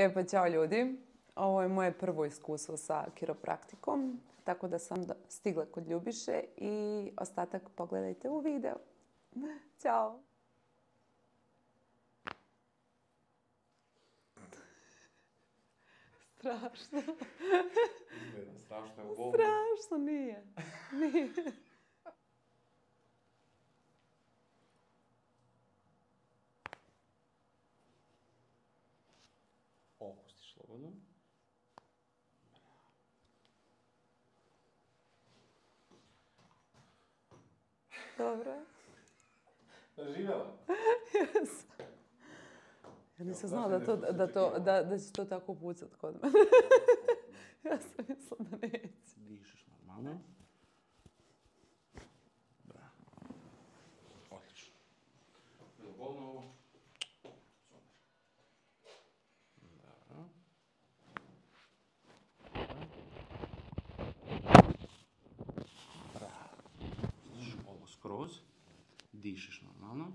E pa čao ljudi. Ovo je moje prvo iskustvo sa kiropraktikom, tako da sam stigla kod Ljubiše i ostatak pogledajte u videu. Ćao. Strašno. Izgleda strašno je bolno. Strašno nije. Nije. Slobodno. Dobro. je. Živjela. Ja nisam znala da, to, da, to, da, da će to tako pucat kod mene. ja sam mislila da neće. Dišeš normalno. Skroz. Dišeš normalno.